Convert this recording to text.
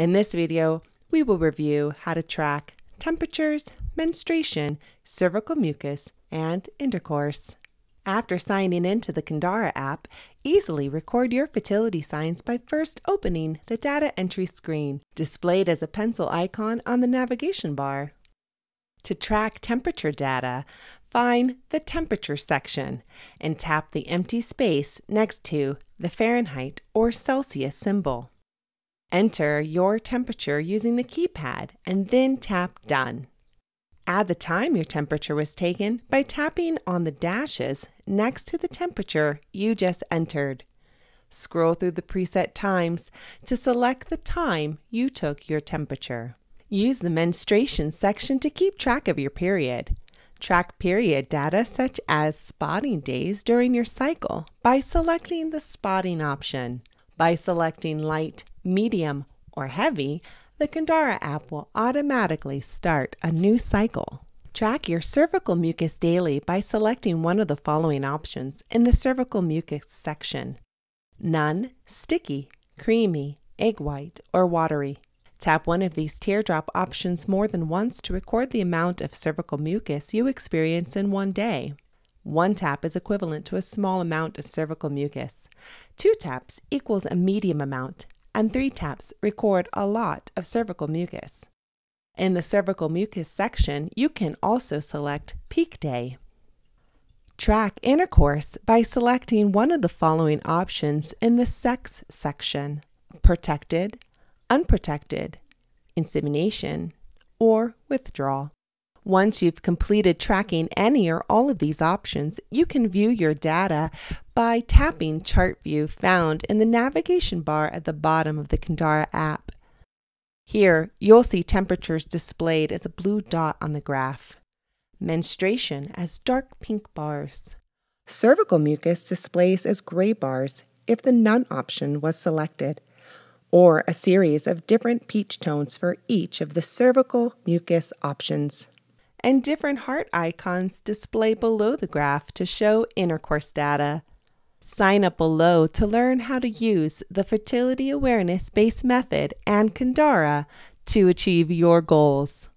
In this video, we will review how to track temperatures, menstruation, cervical mucus, and intercourse. After signing into the Kindara app, easily record your fertility signs by first opening the data entry screen, displayed as a pencil icon on the navigation bar. To track temperature data, find the Temperature section and tap the empty space next to the Fahrenheit or Celsius symbol. Enter your temperature using the keypad and then tap Done. Add the time your temperature was taken by tapping on the dashes next to the temperature you just entered. Scroll through the preset times to select the time you took your temperature. Use the menstruation section to keep track of your period. Track period data such as spotting days during your cycle by selecting the spotting option. By selecting light, medium, or heavy, the Kindara app will automatically start a new cycle. Track your cervical mucus daily by selecting one of the following options in the cervical mucus section. None, sticky, creamy, egg white, or watery. Tap one of these teardrop options more than once to record the amount of cervical mucus you experience in one day. One tap is equivalent to a small amount of cervical mucus. Two taps equals a medium amount, and three taps record a lot of cervical mucus. In the cervical mucus section, you can also select peak day. Track intercourse by selecting one of the following options in the sex section protected, unprotected, insemination, or withdrawal. Once you've completed tracking any or all of these options, you can view your data by tapping Chart View found in the navigation bar at the bottom of the Kindara app. Here, you'll see temperatures displayed as a blue dot on the graph, menstruation as dark pink bars. Cervical mucus displays as gray bars if the None option was selected, or a series of different peach tones for each of the cervical mucus options and different heart icons display below the graph to show intercourse data. Sign up below to learn how to use the fertility awareness based method and Kindara to achieve your goals.